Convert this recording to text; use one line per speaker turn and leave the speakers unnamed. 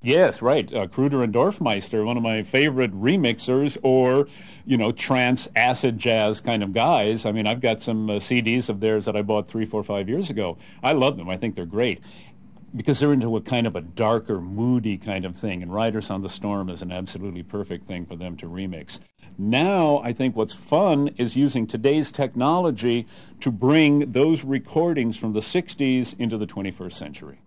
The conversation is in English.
Yes, right. Uh, Kruder and Dorfmeister, one of my favorite remixers or, you know, trance acid jazz kind of guys. I mean, I've got some uh, CDs of theirs that I bought three, four, five years ago. I love them. I think they're great because they're into a kind of a darker, moody kind of thing. And Riders on the Storm is an absolutely perfect thing for them to remix. Now, I think what's fun is using today's technology to bring those recordings from the 60s into the 21st century.